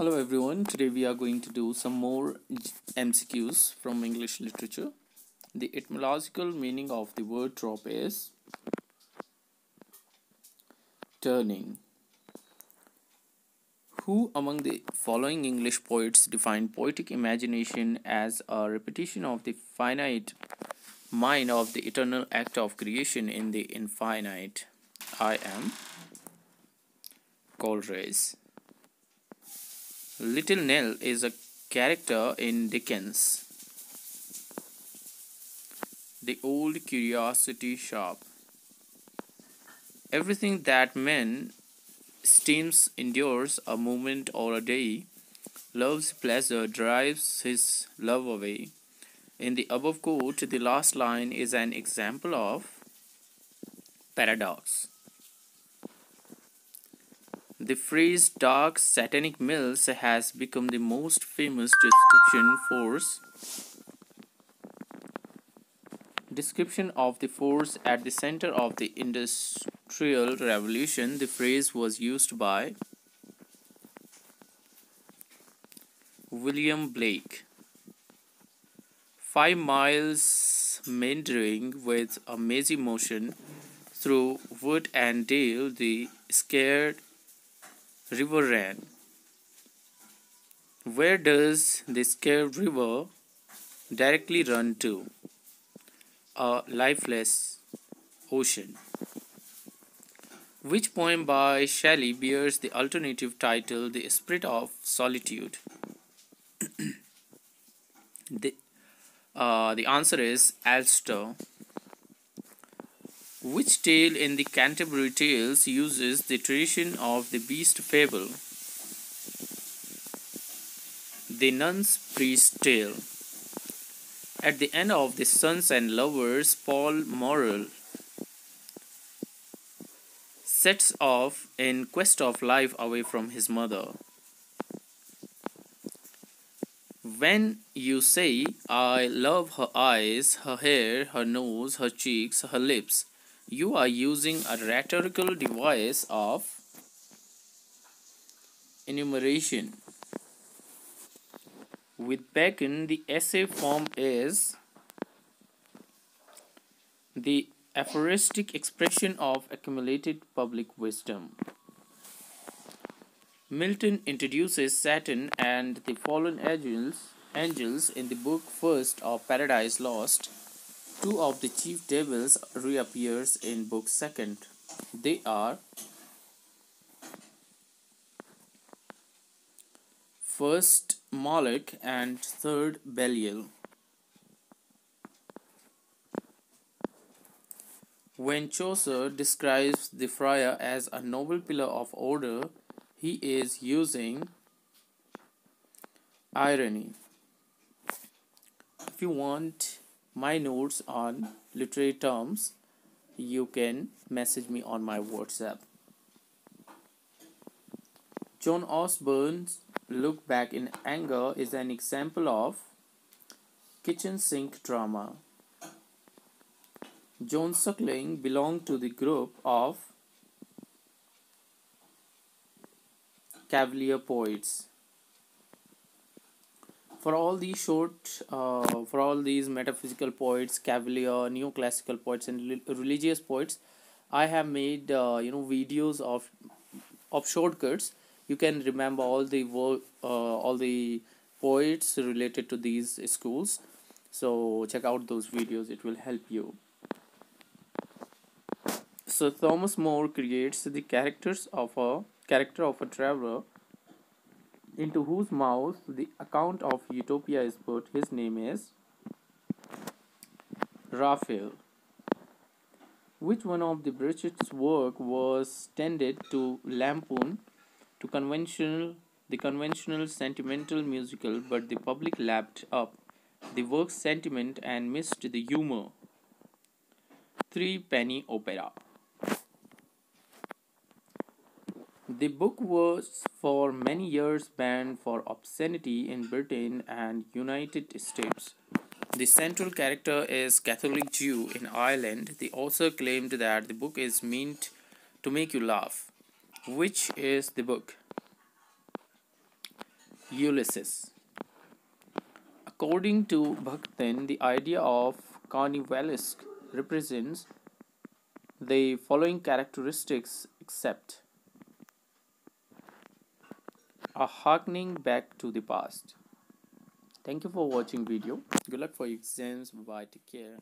Hello everyone, today we are going to do some more MCQs from English literature. The etymological meaning of the word trope is turning. Who among the following English poets defined poetic imagination as a repetition of the finite mind of the eternal act of creation in the infinite? I am Coleridge. Little Nell is a character in Dickens' The Old Curiosity Shop. Everything that man steams endures a moment or a day, love's pleasure drives his love away. In the above quote, the last line is an example of paradox. The phrase dark satanic mills has become the most famous description force description of the force at the center of the industrial revolution. The phrase was used by William Blake. Five miles meandering with a mazy motion through wood and dale the scared river ran. Where does this scared river directly run to? A lifeless ocean. Which poem by Shelley bears the alternative title The Spirit of Solitude? the, uh, the answer is Alastor. Which tale in the Canterbury Tales uses the tradition of the beast fable? The Nun's Priest Tale. At the end of The Sons and Lovers, Paul Morel sets off in quest of life away from his mother. When you say, I love her eyes, her hair, her nose, her cheeks, her lips, you are using a rhetorical device of enumeration. With Bacon, the essay form is the aphoristic expression of accumulated public wisdom. Milton introduces Satan and the fallen angels, angels in the book first of Paradise Lost Two of the chief devils reappears in book second. They are first Moloch and third Belial. When Chaucer describes the friar as a noble pillar of order, he is using irony. If you want my notes on literary terms. You can message me on my whatsapp. John osborne's look back in anger is an example of kitchen sink drama. John suckling belonged to the group of cavalier poets for all these short uh, for all these metaphysical poets cavalier neoclassical poets and religious poets i have made uh, you know videos of of shortcuts. You can remember all the work uh, all the poets related to these schools. So check out those videos. It will help you. So thomas more creates the characters of a character of a traveler into whose mouth the account of Utopia is put, his name is Raphael. Which one of the British work was tended to lampoon to conventional the conventional sentimental musical, but the public lapped up the work's sentiment and missed the humor. Three Penny Opera. The book was for many years banned for obscenity in Britain and United States. The central character is Catholic Jew in Ireland. The author claimed that the book is meant to make you laugh. Which is the book? Ulysses. According to Bakhtin, the idea of carnivalesque represents the following characteristics except a harkening back to the past. Thank you for watching video. Good luck for exams. Bye. Take care.